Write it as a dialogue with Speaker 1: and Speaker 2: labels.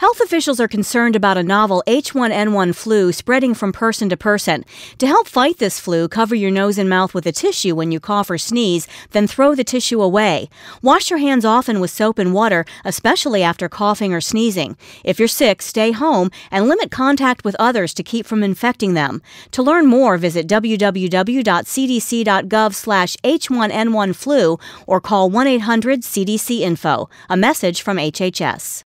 Speaker 1: Health officials are concerned about a novel H1N1 flu spreading from person to person. To help fight this flu, cover your nose and mouth with a tissue when you cough or sneeze, then throw the tissue away. Wash your hands often with soap and water, especially after coughing or sneezing. If you're sick, stay home and limit contact with others to keep from infecting them. To learn more, visit www.cdc.gov/h1n1flu or call 1-800-CDC-info. A message from HHS.